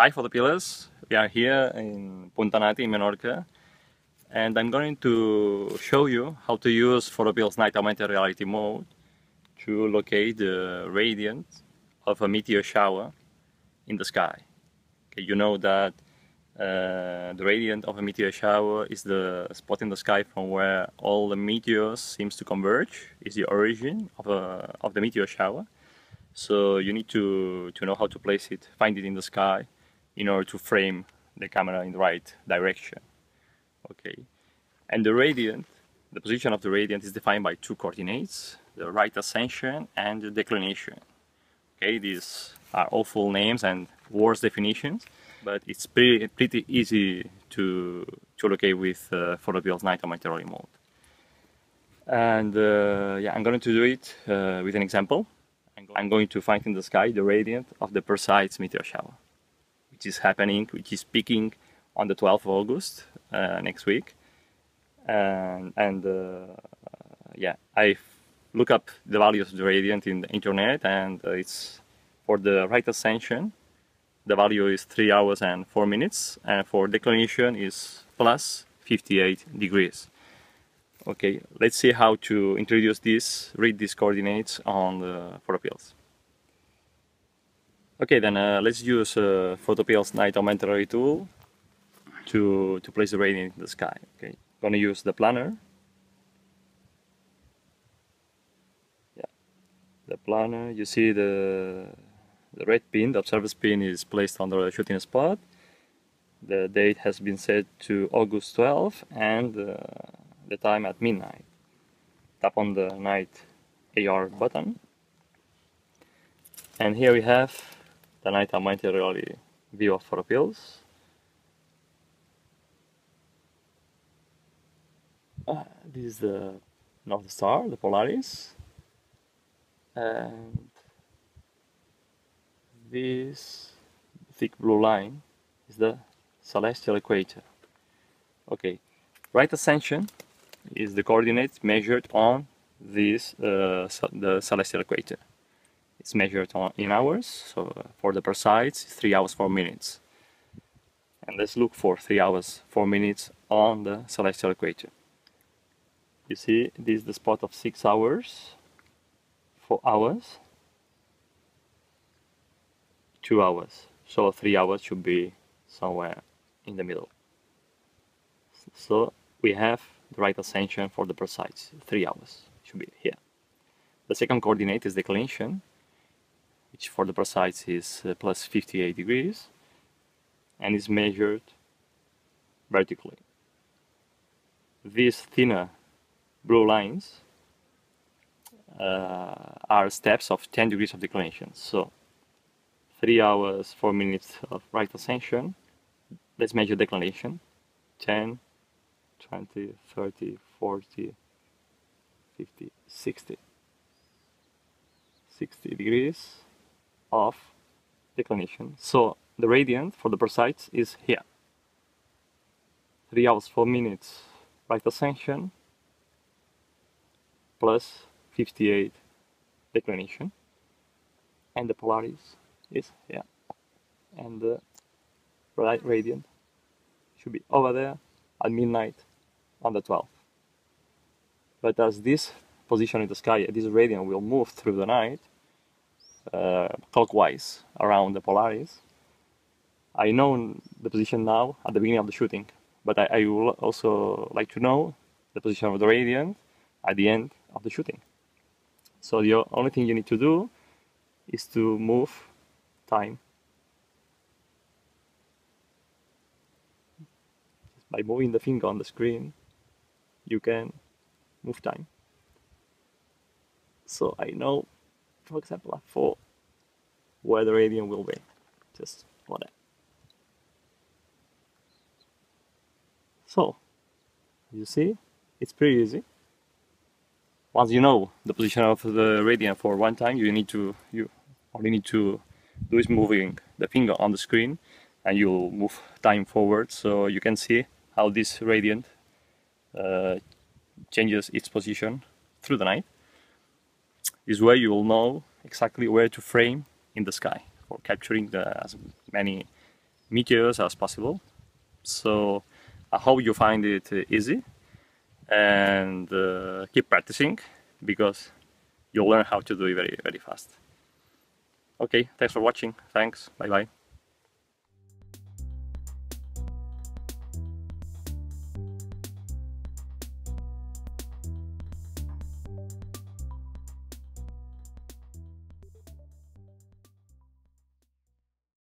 Hi photopillars, we are here in Punta Nati in Menorca and I'm going to show you how to use photopillars night augmented reality mode to locate the radiant of a meteor shower in the sky. Okay, you know that uh, the radiant of a meteor shower is the spot in the sky from where all the meteors seems to converge, is the origin of, a, of the meteor shower. So you need to, to know how to place it, find it in the sky, in order to frame the camera in the right direction. Okay, and the radiant, the position of the radiant is defined by two coordinates, the right ascension and the declination. Okay, these are awful names and worse definitions, but it's pretty, pretty easy to, to locate with uh, photopillars night reality mode. And uh, yeah, I'm going to do it uh, with an example. I'm going to find in the sky the radiant of the Perseids meteor shower which is happening, which is peaking on the 12th of August uh, next week. And, and uh, yeah, I look up the values of the radiant in the internet, and uh, it's for the right ascension, the value is 3 hours and 4 minutes, and for declination is plus 58 degrees. Okay, let's see how to introduce this, read these coordinates on the photopillars. Okay, then uh, let's use uh, night augmented reality tool to, to place the radiant in the sky. Okay, gonna use the planner. Yeah, the planner, you see the, the red pin, the observer's pin is placed under the shooting spot. The date has been set to August 12th and uh, the time at midnight. Tap on the night AR button. And here we have the night augmented reality view of photopillars. Uh, this is the North Star, the Polaris. And this thick blue line is the celestial equator. Okay, right ascension is the coordinates measured on this uh, the celestial equator. It's measured in hours, so for the Perseids, 3 hours 4 minutes. And let's look for 3 hours 4 minutes on the celestial equator. You see, this is the spot of 6 hours, 4 hours, 2 hours. So 3 hours should be somewhere in the middle. So we have the right ascension for the Perseids, 3 hours should be here. The second coordinate is declination, which for the Perseids is uh, plus 58 degrees and is measured vertically. These thinner blue lines uh, are steps of 10 degrees of declination. So 3 hours, 4 minutes of right ascension. Let's measure declination. 10, 20, 30, 40, 50, 60. 60 degrees of declination. So the radiant for the Perseids is here. 3 hours 4 minutes right ascension plus 58 declination and the Polaris is here and the radiant should be over there at midnight on the 12th but as this position in the sky this radiant will move through the night uh, clockwise around the Polaris. I know the position now at the beginning of the shooting, but I, I will also like to know the position of the radiant at the end of the shooting. So the only thing you need to do is to move time. By moving the finger on the screen, you can move time. So I know for example, 4, where the radiant will be. Just that. So, you see, it's pretty easy. Once you know the position of the radiant for one time, you need to, you you need to do is moving the finger on the screen and you'll move time forward so you can see how this radiant uh, changes its position through the night. This where you will know exactly where to frame in the sky for capturing the, as many meteors as possible. So I hope you find it easy and uh, keep practicing because you'll learn how to do it very, very fast. Okay, thanks for watching. Thanks. Bye bye.